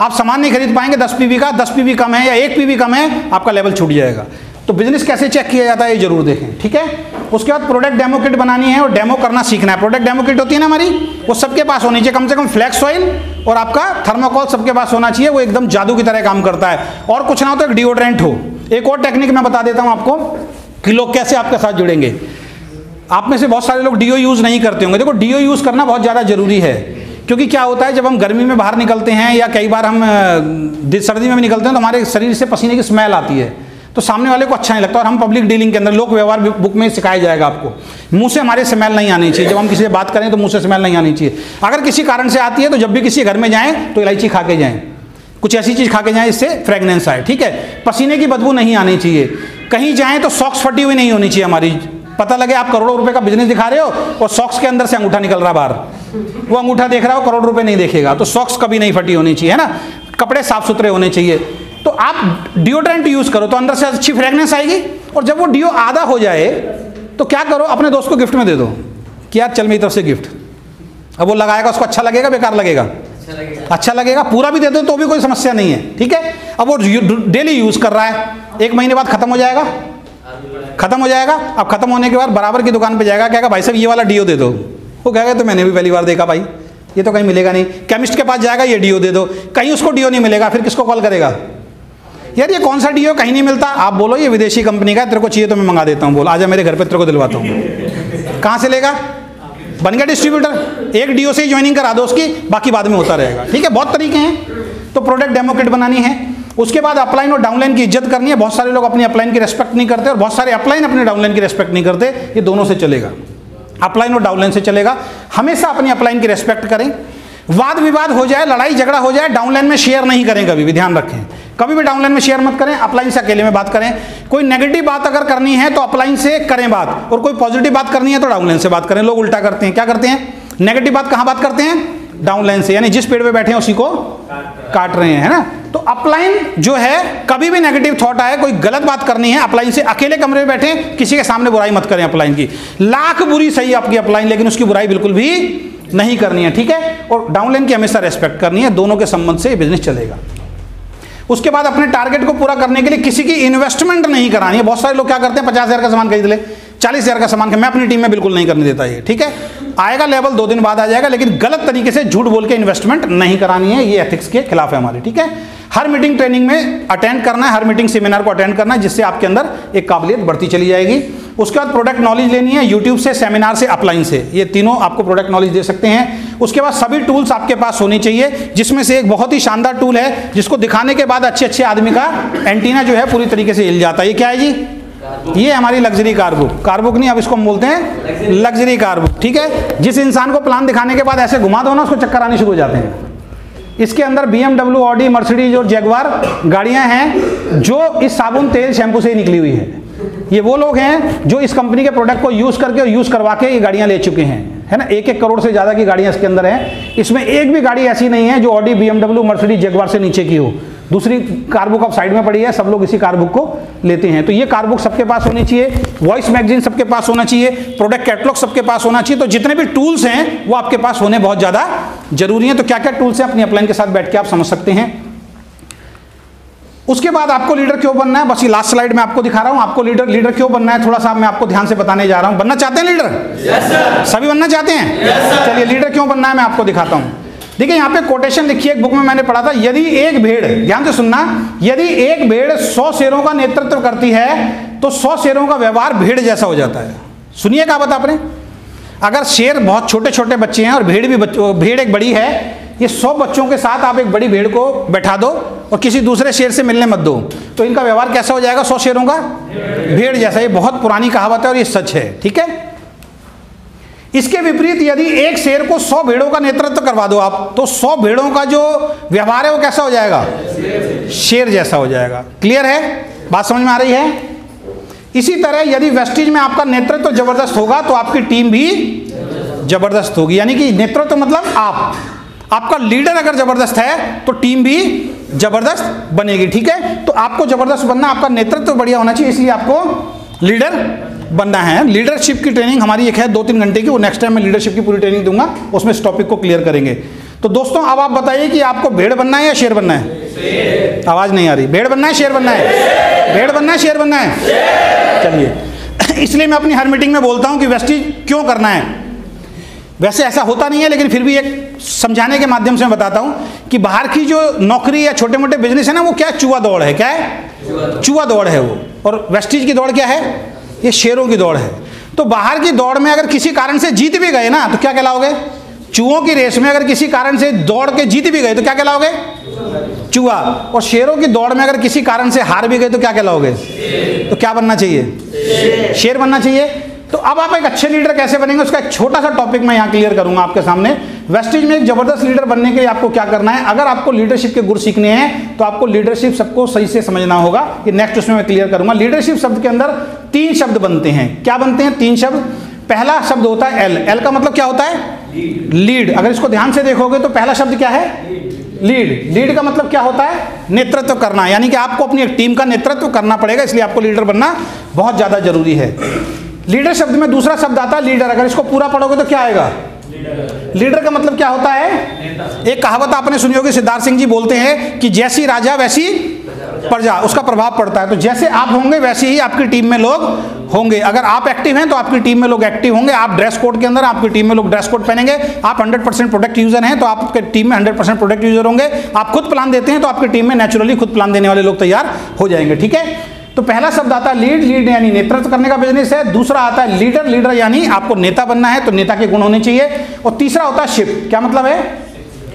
आप सामान नहीं खरीद पाएँगे। दस पीवी का, दस पीवी कम है या एक पीवी कम है, आपका लेवल छूट जाएगा। तो बिज़नेस कैसे चेक किया जाता है, ये ज़रूर देखें, ठीक है? उसके बाद प्रोडक्ट डेमो किट बनानी है और डेमो करना सीखना है। प्रोडक्ट डेमो किट होती है ना हमारी? वो सबके पास होनी चाहिए, कम से कम फ्लैक्स ऑयल और आपका थर्मोकॉल सबके पास होना चाहिए, वो एकदम जादू की तरह काम करता है। और कुछ ना हो तो एक डिओड्रेंट हो। एक और टेक्निक मैं बता देता हूँ आपको कि लोग कैसे आपके साथ जुड़ेंगे। आप में से बहुत सारे लोग डीओ यूज़ नहीं करते होंगे। देखो डीओ यूज़ करना बहुत ज़्यादा ज़रूरी है, क्योंकि क्या होता है, जब हम गर्मी में बाहर निकलते हैं या कई बार हम सर्दी में भी निकलते हैं तो हमारे शरीर से पसीने की स्मेल आती है। तो सामने वाले को अच्छा नहीं लगता और हम पब्लिक डीलिंग के अंदर, लोक व्यवहार बुक में सिखाया जाएगा आपको। मुँह से हमारे स्मेल नहीं आनी चाहिए। जब हम किसी से बात करें तो मुँह से स्मेल नहीं आनी चाहिए। अगर किसी कारण से आती है तो जब भी किसी घर में जाएँ तो इलायची खा के जाएँ। कुछ ऐसी चीज़ खा के जाएँ, इससे फ्रेगनेंस आए, ठीक है? पसीने की बदबू नहीं आनी चाहिए। कहीं जाएँ तो सॉक्स फटी हुई नहीं होनी चाहिए हमारी। पता लगे आप करोड़ों रुपए का बिज़नेस दिखा रहे हो और सॉक्स के अंदर से अंगूठा निकल रहा बाहर। वो अंगूठा देख रहा हो करोड़ रुपए नहीं देखेगा। तो सॉक्स कभी नहीं फटी होनी चाहिए, है ना? कपड़े साफ़ सुथरे होने चाहिए। तो आप डिओड्रेंट यूज़ करो तो अंदर से अच्छी फ्रेगनेंस आएगी और जब वो डिओ आधा हो जाए तो क्या करो अपने दोस्त को गिफ्ट में दे दो कि यार चल मेरी तरफ़ से गिफ्ट अब वो लगाएगा उसको अच्छा लगेगा बेकार लगेगा? अच्छा लगेगा। अच्छा लगेगा पूरा भी दे दो तो भी कोई समस्या नहीं है ठीक है? अब वो डेली यूज़ कर रहा है एक महीने बाद खत्म हो जाएगा। खत्म हो जाएगा अब खत्म होने के बाद बराबर की दुकान पे जाएगा कहेगा भाई साहब ये वाला डीओ दे दो। वो कहेगा तो मैंने भी पहली बार देखा भाई ये तो कहीं मिलेगा नहीं। केमिस्ट के पास जाएगा ये डीओ दे दो। कहीं उसको डीओ नहीं मिलेगा फिर किसको कॉल करेगा? यार, ये कौन सा डीओ कहीं नहीं मिलता। आप बोलो, ये विदेशी कंपनी का तेरे को चाहिए तो मैं मंगा देता हूँ, बोल। आजा मेरे घर पे तेरे को दिलवाता हूँ। कहाँ से लेगा? बन गया डिस्ट्रीब्यूटर एक डीओ से ज्वाइनिंग करा दो उसकी, बाकी बाद में होता रहेगा। ठीक है, बहुत तरीके हैं। तो प्रोडक्ट डेमोक्रेट बनानी है। उसके बाद अपलाइन और डाउनलाइन की इज़्ज़त करनी है। बहुत सारे लोग अपनी अपलाइन की रेस्पेक्ट नहीं करते और बहुत सारे अपलाइन अपने डाउनलाइन की रेस्पेक्ट नहीं करते। ये दोनों से चलेगा। अपलाइन और डाउनलाइन से चलेगा। हमेशा अपनी अपलाइन की रेस्पेक्ट करें। वाद विवाद हो जाए, लड़ाई झगड़ा हो जाए डाउनलाइन में शेयर नहीं करें कभी भी ध्यान रखें। कभी भी डाउनलाइन में शेयर मत करें अपलाइन से अकेले में बात करें। कोई नेगेटिव बात अगर करनी है तो अपलाइन से करें बात। और कोई पॉजिटिव बात करनी है तो डाउनलाइन से बात करें। लोग उल्टा करते हैं। क्या करते हैं? नेगेटिव बात कहाँ बात करते हैं? डाउनलाइन से, यानी जिस पेड़ पे बैठे हैं, उसी को काट रहे हैं, है ना? तो अपलाइन जो है, कभी भी नेगेटिव थॉट आए, कोई गलत बात करनी है अपलाइन से अकेले कमरे में बैठे, किसी के सामने बुराई मत करें अपलाइन की। लाख बुरी सही आपकी अपलाइन लेकिन उसकी बुराई बिल्कुल भी नहीं करनी है, ठीक है? और डाउनलाइन की हमेशा रेस्पेक्ट करनी है, दोनों के संबंध से बिज़नेस चलेगा। उसके बाद अपने टारगेट को पूरा करने के लिए किसी की इन्वेस्टमेंट नहीं करानी है। बहुत सारे लोग क्या करते हैं, पचास हज़ार का सामान खरीद ले, चालीस हज़ार का सामान मैं अपनी टीम में बिल्कुल नहीं करने देता ये, ठीक है? आएगा लेवल दो दिन बाद आ जाएगा, लेकिन गलत तरीके से झूठ बोल के इन्वेस्टमेंट नहीं करानी है। ये एथिक्स के खिलाफ है हमारे, ठीक है? हर मीटिंग ट्रेनिंग में अटेंड करना है हर मीटिंग सेमिनार को अटेंड करना है जिससे आपके अंदर एक काबिलियत बढ़ती चली जाएगी। उसके बाद प्रोडक्ट नॉलेज लेनी है यूट्यूब से सेमिनार से अपलाइन से। ये तीनों आपको प्रोडक्ट नॉलेज दे सकते हैं। उसके बाद सभी टूल्स आपके पास होनी चाहिए जिसमें से एक बहुत ही शानदार टूल है जिसको दिखाने के बाद अच्छे अच्छे आदमी का एंटीना जो है पूरी तरीके से हिल जाता है। ये क्या है जी? ये हमारी luxury car book car book नहीं अब इसको हम बोलते हैं लग्जरी कार बुक ठीक है? जिस इंसान को प्लान दिखाने के बाद ऐसे घुमा दो ना उसको चक्कर आने शुरू हो जाते हैं। इसके अंदर बी एमडब्ल्यू ऑडी मर्सिडीज और जैगवार गाड़ियाँ हैं, जो इस साबुन, तेल शैम्पू से ही निकली हुई है। ये वो लोग हैं जो इस कंपनी के प्रोडक्ट को यूज़ करके और यूज़ करवा के ये गाड़ियाँ ले चुके हैं, है ना? एक एक करोड़ से ज़्यादा की गाड़ियाँ इसके अंदर हैं। इसमें एक भी गाड़ी ऐसी नहीं है जो Audi BMW Mercedes Jaguar से नीचे की हो। दूसरी कारबुक अब साइड में पड़ी है सब लोग इसी कार बुक को लेते हैं। तो ये कार बुक सबके पास होनी चाहिए वॉइस मैगजीन सबके पास होना चाहिए प्रोडक्ट कैटलॉग सबके पास होना चाहिए। तो जितने भी टूल्स हैं वो आपके पास होने बहुत ज़्यादा ज़रूरी है। तो क्या क्या टूल्स हैं? अपनी अपलाइन के साथ बैठ के आप समझ सकते हैं। उसके बाद आपको लीडर क्यों बनना है? बस ये लास्ट स्लाइड में आपको दिखा रहा हूँ। आपको लीडर लीडर क्यों बनना है? थोड़ा सा मैं आपको ध्यान से बताने जा रहा हूँ। बनना चाहते हैं लीडर yes, सभी बनना चाहते हैं? Yes, चलिए लीडर क्यों बनना है मैं आपको दिखाता हूँ। देखिए, यहाँ पे कोटेशन लिखी एक बुक में मैंने पढ़ा था, यदि एक भेड़, ध्यान से सुनना, यदि एक भेड़ सौ शेरों का नेतृत्व करती है तो सौ शेरों का व्यवहार भेड़ जैसा हो जाता है। सुनिए क्या बता आपने? अगर शेर बहुत छोटे छोटे बच्चे हैं और भेड़ भी भेड़ एक बड़ी है, ये सौ बच्चों के साथ आप एक बड़ी भेड़ को बैठा दो और किसी दूसरे शेर से मिलने मत दो तो इनका व्यवहार कैसा हो जाएगा सौ शेरों का? भेड़ जैसा, ये बहुत पुरानी कहावत है और ये सच है, ठीक है? इसके विपरीत यदि एक शेर को सौ भेड़ों का नेतृत्व करवा दो आप तो सौ भेड़ों का जो व्यवहार है वो कैसा हो जाएगा? शेर जैसा हो जाएगा। क्लियर है? बात समझ में आ रही है? इसी तरह यदि वेस्टिज में आपका नेतृत्व ज़बरदस्त होगा तो आपकी टीम भी ज़बरदस्त होगी। यानी कि नेतृत्व मतलब आप। आपका लीडर अगर ज़बरदस्त है तो टीम भी ज़बरदस्त बनेगी, ठीक है? तो आपको ज़बरदस्त बनना, आपका नेतृत्व बढ़िया होना चाहिए, इसलिए आपको लीडर बनना है। लीडरशिप की ट्रेनिंग हमारी एक है दो तीन घंटे की, वो नेक्स्ट टाइम मैं लीडरशिप की पूरी ट्रेनिंग दूँगा, उसमें इस टॉपिक को क्लियर करेंगे। तो दोस्तों, अब आप बताइए कि आपको भेड़ बनना है या शेर बनना है? आवाज़ नहीं आ रही। भेड़ बनना है, शेर बनना है? भेड़ बनना है, शेर बनना है? चलिए। <coughs> इसलिए मैं अपनी हर मीटिंग में बोलता हूँ कि वेस्टिज क्यों करना है? वैसे ऐसा होता नहीं है, लेकिन फिर भी एक समझाने के माध्यम से मैं बताता हूँ कि बाहर की जो नौकरी या छोटे मोटे बिज़नेस है ना, वो क्या चुआ दौड़ है, क्या है? चुआ दौड़ है वो। और वेस्टिज की दौड़ क्या है? ये शेरों की दौड़ है। तो बाहर की दौड़ में अगर किसी कारण से जीत भी गए ना तो क्या कहलाओगे? चूहों की रेस में अगर किसी कारण से दौड़ के जीत भी गए तो क्या कहलाओगे? चूहा। और शेरों की दौड़ में अगर किसी कारण से हार भी गए तो क्या कहलाओगे? तो क्या बनना चाहिए? शेर। बनना चाहिए? तो अब आप एक अच्छे लीडर कैसे बनेंगे, उसका एक छोटा सा टॉपिक मैं यहाँ क्लियर करूँगा आपके सामने। वेस्टिज में एक ज़बरदस्त लीडर बनने के लिए आपको क्या करना है? अगर आपको लीडरशिप के गुर सीखने हैं तो आपको लीडरशिप सबको सही से समझना होगा। ये नेक्स्ट उसमें मैं क्लियर करूँगा। लीडरशिप शब्द के अंदर तीन शब्द बनते हैं। क्या बनते हैं? तीन शब्द। पहला शब्द होता है एल एल का मतलब क्या होता है? लीड अगर इसको ध्यान से देखोगे तो पहला शब्द क्या है? लीड लीड का मतलब क्या होता है? नेतृत्व करना। यानी कि आपको अपनी एक टीम का नेतृत्व करना पड़ेगा, इसलिए आपको लीडर बनना बहुत ज़्यादा ज़रूरी है। लीडर शब्द में दूसरा शब्द आता है लीडर। अगर इसको पूरा पढ़ोगे तो क्या आएगा? लीडर का मतलब क्या होता है? एक कहावत आपने सुनी होगी, सिद्धार्थ सिंह जी बोलते हैं कि जैसी राजा, वैसी प्रजा। उसका प्रभाव पड़ता है। तो जैसे आप होंगे, वैसे ही आपकी टीम में लोग होंगे। अगर आप एक्टिव हैं तो आपकी टीम में लोग एक्टिव होंगे। आप ड्रेस कोड के अंदर आपकी टीम में लोग ड्रेस कोड पहनेंगे। आप 100 परसेंट प्रोडक्ट यूज़र हैं तो आपके टीम में 100 परसेंट प्रोडक्ट यूज़र होंगे। आप खुद प्लान देते हैं तो आपकी टीम में नेचुरली खुद प्लान देने वाले लोग तैयार हो जाएँगे। ठीक है? तो पहला शब्द आता है लीड लीड यानी नेतृत्व करने का बिज़नेस है। दूसरा आता है लीडर लीडर यानी आपको नेता बनना है तो नेता के गुण होने चाहिए। और तीसरा होता है शिप क्या मतलब है?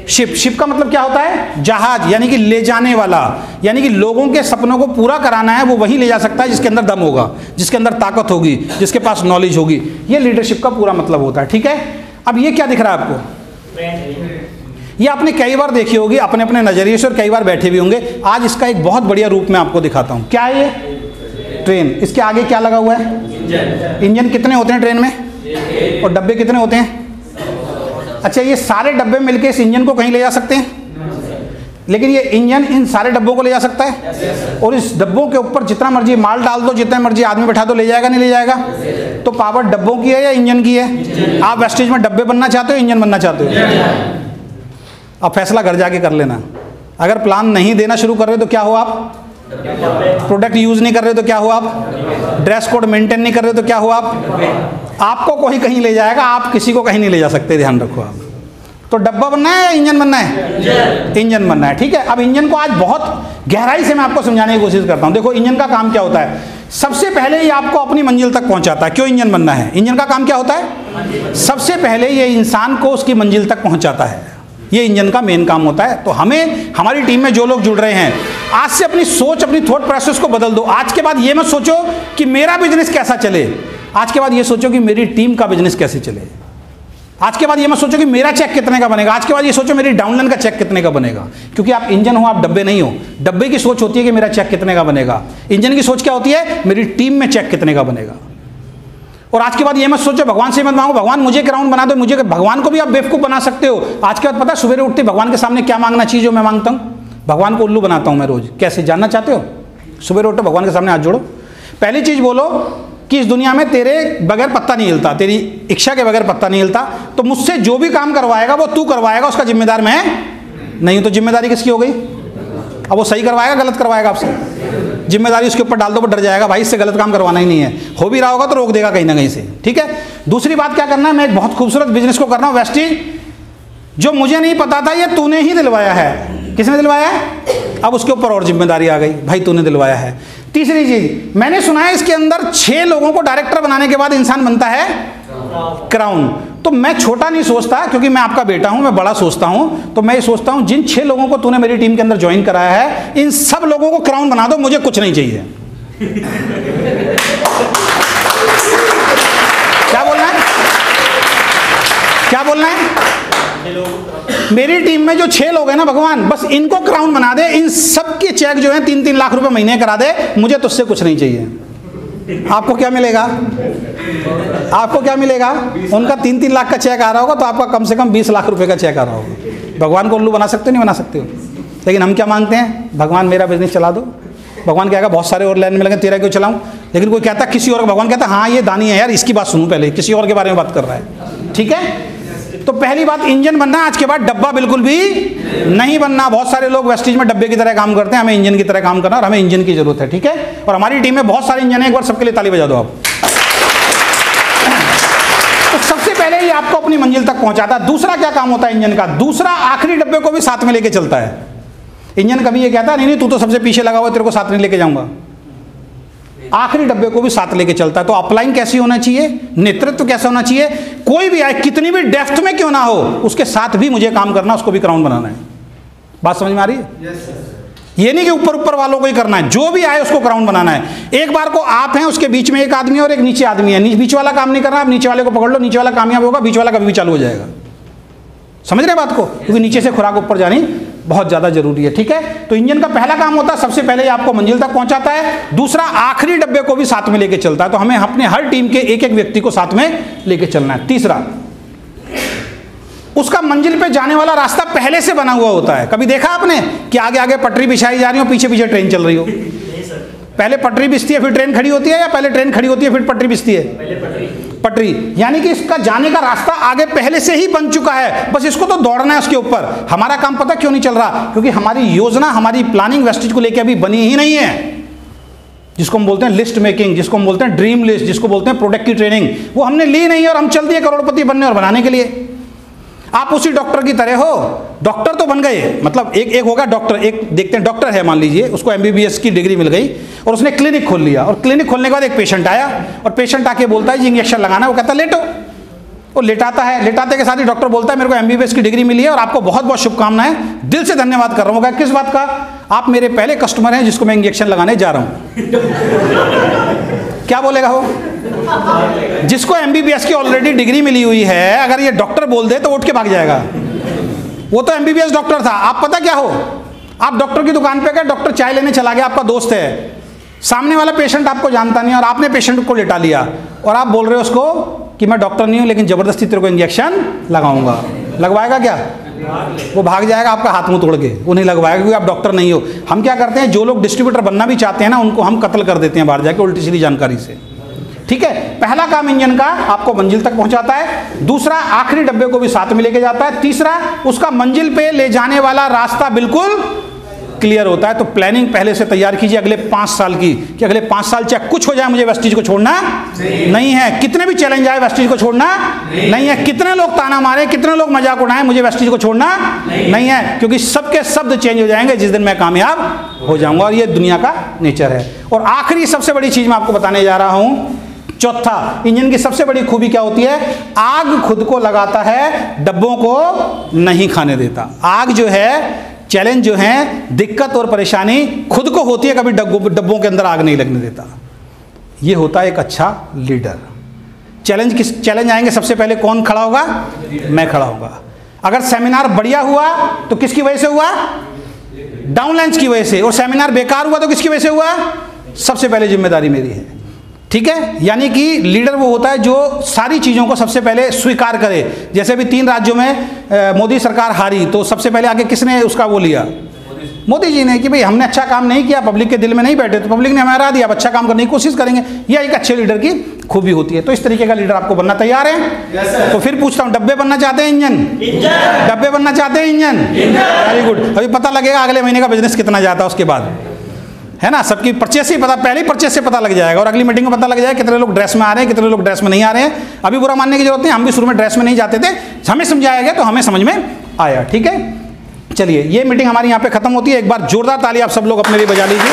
शिप शिप का मतलब क्या होता है? जहाज़, यानी कि ले जाने वाला, यानी कि लोगों के सपनों को पूरा कराना है, वो वही ले जा सकता है जिसके अंदर दम होगा, जिसके अंदर ताकत होगी, जिसके पास नॉलेज होगी। ये लीडरशिप का पूरा मतलब होता है, ठीक है? अब ये क्या दिख रहा है आपको? ये आपने कई बार देखी होगी अपने अपने नज़रिए से और कई बार बैठे भी होंगे। आज इसका एक बहुत बढ़िया रूप में आपको दिखाता हूँ। क्या है ये? ट्रेन। इसके आगे क्या लगा हुआ है? इंजन कितने होते हैं ट्रेन में? और डब्बे कितने होते हैं? अच्छा ये सारे डब्बे मिलके इस इंजन को कहीं ले जा सकते हैं? लेकिन ये इंजन इन सारे डब्बों को ले जा सकता है? और इस डब्बों के ऊपर जितना मर्ज़ी माल डाल दो, जितना मर्ज़ी आदमी बैठा दो, ले जाएगा, नहीं ले जाएगा? तो पावर डब्बों की है या इंजन की है? आप वेस्टेज में डब्बे बनना चाहते हो, इंजन बनना चाहते हो? अब फैसला घर जाके कर लेना। अगर प्लान नहीं देना शुरू कर रहे हो तो क्या हो आप? प्रोडक्ट यूज़ नहीं कर रहे तो क्या हुआ आप? ड्रेस कोड मेंटेन नहीं कर रहे तो क्या हुआ आप? आपको कोई कहीं ले जाएगा आप किसी को कहीं नहीं ले जा सकते ध्यान रखो आप। तो डब्बा बनना है या इंजन बनना है? इंजन बनना है ठीक है? अब इंजन को आज बहुत गहराई से मैं आपको समझाने की कोशिश करता हूँ। देखो इंजन का काम क्या होता है? सबसे पहले ये आपको अपनी मंजिल तक पहुंचाता है। क्यों इंजन बनना है? इंजन का काम क्या होता है? सबसे पहले ये इंसान को उसकी मंजिल तक पहुंचाता है। ये इंजन का मेन काम होता है। तो हमें, हमारी टीम में जो लोग जुड़ रहे हैं, आज से अपनी सोच, अपनी थॉट प्रोसेस को बदल दो। आज के बाद ये मत सोचो कि मेरा बिज़नेस कैसा चले। आज के बाद ये सोचो कि मेरी टीम का बिज़नेस कैसे चले। आज के बाद ये मत सोचो कि मेरा चेक कितने का बनेगा। आज के बाद ये सोचो मेरी डाउनलाइन का चेक कितने का बनेगा। क्योंकि आप इंजन हो, आप डब्बे नहीं हो। डब्बे की सोच होती है कि मेरा चेक कितने का बनेगा। इंजन की सोच क्या होती है? मेरी टीम में चेक कितने का बनेगा। और आज के बाद ये मत सोचो, भगवान से मत मांगो, भगवान मुझे ग्राउंड बना दो, मुझे भगवान को भी आप बेवकूफ़ बना सकते हो। आज के बाद पता सवेरे उठते भगवान के सामने क्या मांगना चाहिए जो मैं माँगता हूँ? भगवान को उल्लू बनाता हूँ मैं रोज। कैसे, जानना चाहते हो? सुबह उठो, भगवान के सामने हाथ जोड़ो। पहली चीज़ बोलो कि इस दुनिया में तेरे बगैर पत्ता नहीं हिलता, तेरी इच्छा के बगैर पत्ता नहीं हिलता। तो मुझसे जो भी काम करवाएगा, वो तू करवाएगा, उसका जिम्मेदार मैं नहीं तो ज़िम्मेदारी किसकी हो गई? अब वो सही करवाएगा, गलत करवाएगा आपसे? ज़िम्मेदारी उसके ऊपर डाल दो डर जाएगा, भाई इससे गलत काम करवाना ही नहीं है। हो भी रहा होगा तो रोक देगा कहीं ना कहीं से, ठीक है? दूसरी बात क्या करना है, मैं एक बहुत खूबसूरत बिज़नेस को करना हूँ वेस्टी जो मुझे नहीं पता था, ये तूने ही दिलवाया है। किसने दिलवाया अब उसके ऊपर और ज़िम्मेदारी आ गई, भाई तूने दिलवाया है। तीसरी चीज़, मैंने सुना है इसके अंदर छह लोगों को डायरेक्टर बनाने के बाद इंसान बनता है। क्राउन तो मैं छोटा नहीं सोचता, क्योंकि मैं आपका बेटा हूँ, मैं बड़ा सोचता हूँ। तो मैं ये सोचता हूँ, जिन छह लोगों को तूने मेरी टीम के अंदर ज्वाइन कराया है, इन सब लोगों को क्राउन बना दो, मुझे कुछ नहीं चाहिए। क्या बोलना है? क्या बोलना है? मेरी टीम में जो छह लोग हैं ना भगवान, बस इनको क्राउन बना दे, इन सबके चेक जो है तीन तीन लाख रुपए महीने करा दे, मुझे तुझसे कुछ नहीं चाहिए। आपको क्या मिलेगा? आपको क्या मिलेगा? उनका तीन तीन लाख का चेक आ रहा होगा तो आपका कम से कम बीस लाख रुपए का चेक आ रहा होगा। भगवान को उल्लू बना सकते हो, नहीं बना सकते हो? लेकिन हम क्या मांगते हैं? भगवान मेरा बिज़नेस चला दो। भगवान कहेगा, बहुत सारे और लाइन में लगे तेरा क्यों चलाऊं? लेकिन कोई कहता, किसी और भगवान कहता हाँ ये दानी है यार, इसकी बात सुनूं पहले, किसी और के बारे में बात कर रहा है। ठीक है? तो पहली बात, इंजन बनना आज के बाद डब्बा बिल्कुल भी नहीं बनना। बहुत सारे लोग वेस्टिज में डब्बे की तरह काम करते हैं, हमें इंजन की तरह काम करना और हमें इंजन की ज़रूरत है, ठीक है? और हमारी टीम में बहुत सारे इंजन है, एक बार सबके लिए ताली बजा दो आप। तो सबसे पहले ही आपको अपनी मंजिल तक पहुंचाता है। दूसरा क्या काम होता है इंजन का? दूसरा, आखिरी डब्बे को भी साथ में लेके चलता है। इंजन कभी ये कहता है, नहीं नहीं, तू तो सबसे पीछे लगा हुआ तेरे को साथ नहीं लेके जाऊँगा। आखिरी डब्बे को भी साथ लेके चलता है। तो अपलाइन कैसी होना चाहिए? नेतृत्व कैसा होना चाहिए? कोई भी आए कितनी भी डेफ्थ में क्यों ना हो उसके साथ भी मुझे काम करना उसको भी क्राउन बनाना है। बात समझ में आ रही है? ये नहीं कि ऊपर ऊपर वालों को ही करना है। जो भी आए उसको क्राउन बनाना है। एक बार को आप हैं उसके बीच में एक आदमी है और एक नीचे आदमी है। बीच वाला काम नहीं करना आप नीचे वाले को पकड़ लो नीचे वाला कामयाब होगा बीच वाला कभी भी चालू हो जाएगा। समझ रहे बात को? क्योंकि नीचे से खुराक ऊपर जानी बहुत ज़्यादा ज़रूरी है, ठीक है? तो इंजन का पहला काम होता है, सबसे पहले आपको मंजिल तक पहुंचाता है, दूसरा आखिरी डब्बे को भी साथ में लेके चलता है तो हमें अपने हर टीम के एक एक व्यक्ति को साथ में लेके चलना है। तीसरा, उसका मंजिल पे जाने वाला रास्ता पहले से बना हुआ होता है। कभी देखा आपने कि आगे आगे पटरी बिछाई जा रही हो पीछे पीछे ट्रेन चल रही हो? पहले पटरी बिछती है, फिर ट्रेन खड़ी होती है, या पहले ट्रेन खड़ी होती है, फिर पटरी बिछती है? पटरी। यानी कि इसका जाने का रास्ता आगे पहले से ही बन चुका है। बस इसको तो दौड़ना है उसके ऊपर। हमारा काम पता क्यों नहीं चल रहा? क्योंकि हमारी योजना, हमारी प्लानिंग वेस्टेज को लेकर अभी बनी ही नहीं है। जिसको हम बोलते हैं लिस्ट मेकिंग जिसको हम बोलते हैं ड्रीम लिस्ट जिसको बोलते हैं प्रोडक्ट की ट्रेनिंग वो हमने ली नहीं और हम चल दिए करोड़पति बनने और बनाने के लिए। आप उसी डॉक्टर की तरह हो। डॉक्टर तो बन गए। मतलब एक एक होगा डॉक्टर। एक देखते हैं, डॉक्टर है मान लीजिए, उसको एमबीबीएस की डिग्री मिल गई और उसने क्लिनिक खोल लिया। और क्लिनिक खोलने के बाद एक पेशेंट आया और पेशेंट आके बोलता है जी इंजेक्शन लगाना वो कहता लेटो। वो लेटाता है। लेटाते के साथ ही डॉक्टर बोलता है, मेरे को एमबीबीएस की डिग्री मिली है और आपको बहुत बहुत शुभकामनाएँ। दिल से धन्यवाद कर रहा हूँ। किस बात का? आप मेरे पहले कस्टमर हैं जिसको मैं इंजेक्शन लगाने जा रहा हूँ। क्या बोलेगा वो? जिसको एमबीबीएस की ऑलरेडी डिग्री मिली हुई है, अगर ये डॉक्टर बोल दे तो उठ के भाग जाएगा। वो तो एमबीबीएस डॉक्टर था। आप पता क्या हो? आप डॉक्टर की दुकान पे गए, डॉक्टर चाय लेने चला गया, आपका दोस्त है। सामने वाला पेशेंट आपको जानता नहीं और आपने पेशेंट को लेटा लिया। और आप बोल रहे हो उसको कि मैं डॉक्टर नहीं हूँ, लेकिन ज़बरदस्ती तेरे को इंजेक्शन लगाऊँगा। लगवाएगा क्या? वो भाग जाएगा आपका हाथ मुँह तोड़ के। वो नहीं लगवाएगा, क्योंकि आप डॉक्टर नहीं हो। हम क्या करते हैं, जो लोग डिस्ट्रीब्यूटर बनना भी चाहते हैं ना, उनको हम कत्ल कर देते हैं बाहर जाके उल्टी सीधी जानकारी से। ठीक है? पहला काम इंजन का आपको मंजिल तक पहुंचाता है। दूसरा, आखिरी डब्बे को भी साथ में लेके जाता है। तीसरा, उसका मंजिल पे ले जाने वाला रास्ता बिल्कुल क्लियर होता है तो प्लानिंग पहले से तैयार कीजिए अगले पाँच साल की कि अगले पाँच साल चाहे कुछ हो जाए मुझे वेस्टिज को छोड़ना नहीं, है। कितने भी चैलेंज आए वेस्टिज को छोड़ना नहीं, नहीं है। कितने लोग ताना मारे कितने लोग मज़ाक उड़ाए मुझे वेस्टिज को छोड़ना नहीं, नहीं है क्योंकि सबके शब्द चेंज हो जाएँगे जिस दिन मैं कामयाब हो जाऊँगा और ये दुनिया का नेचर है। और आखिरी सबसे बड़ी चीज़ मैं आपको बताने जा रहा हूँ चौथा इंजन की सबसे बड़ी खूबी क्या होती है? आग खुद को लगाता है डब्बों को नहीं खाने देता। आग जो है चैलेंज जो है, दिक्कत और परेशानी खुद को होती है, कभी डब्बों के अंदर आग नहीं लगने देता। ये होता है एक अच्छा लीडर चैलेंज किस चैलेंज आएँगे, सबसे पहले कौन खड़ा होगा? मैं खड़ा होगा अगर सेमिनार बढ़िया हुआ तो किसकी वजह से हुआ? डाउनलाइंस की वजह से। और सेमिनार बेकार हुआ तो किसकी वजह से हुआ? सबसे पहले ज़िम्मेदारी मेरी है। ठीक है? यानी कि लीडर वो होता है जो सारी चीज़ों को सबसे पहले स्वीकार करे। जैसे भी तीन राज्यों में मोदी सरकार हारी तो सबसे पहले आगे किसने उसका वो लिया? मोदी जी ने कि भाई हमने अच्छा काम नहीं किया पब्लिक के दिल में नहीं बैठे तो पब्लिक ने हमें हमारा दिया अच्छा काम करने की कोशिश करेंगे। यह एक अच्छे लीडर की खूबी होती है। तो इस तरीके का लीडर आपको बनना तैयार है? Yes, तो फिर पूछता हूँ डब्बे बनना चाहते हैं इंजन? डब्बे बनना चाहते हैं इंजन? वेरी गुड अभी पता लगेगा अगले महीने का बिज़नेस कितना जाता है उसके बाद। है ना? सबकी परचेस ही पता, पहले परचेस से पता लग जाएगा। और अगली मीटिंग में पता लग जाएगा कितने लोग ड्रेस में आ रहे हैं, कितने लोग ड्रेस में नहीं आ रहे हैं। अभी बुरा मानने की ज़रूरत है हम भी शुरू में ड्रेस में नहीं जाते थे। हमें समझाया गया तो हमें समझ में आया, ठीक है? चलिए, ये मीटिंग हमारी यहाँ पे खत्म होती है। एक बार जोरदार ताली आप सब लोग अपने लिए बजा लीजिए।